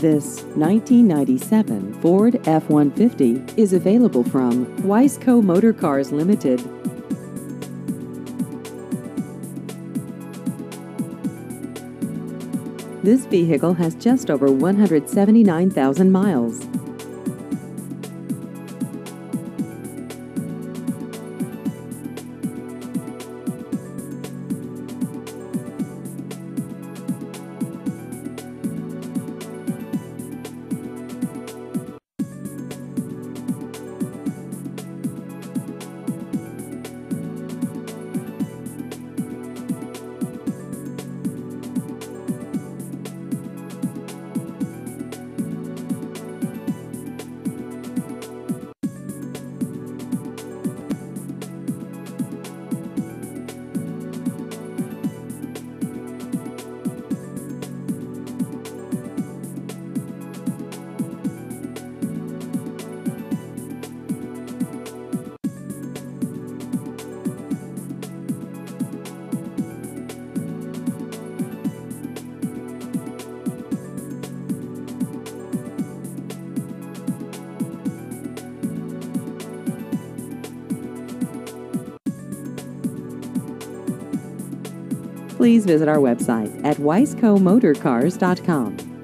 This 1997 Ford F-150 is available from Weisco Motor Cars Limited. This vehicle has just over 179,000 miles. Please visit our website at weiscomotorcars.com.